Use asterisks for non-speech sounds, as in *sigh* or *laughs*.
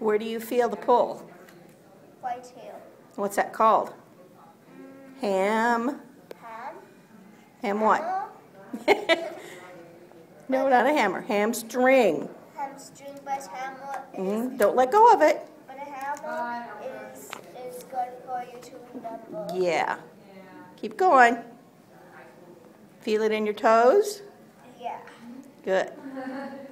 Where do you feel the pull? Right here. What's that called? Ham. Ham. Ham what? *laughs* No, not a hammer. Hamstring. Hamstring, but hammer is, mm-hmm. don't let go of it. but a hammer is is good for you to remember. Yeah. Keep going. Feel it in your toes? Yeah. Good. *laughs*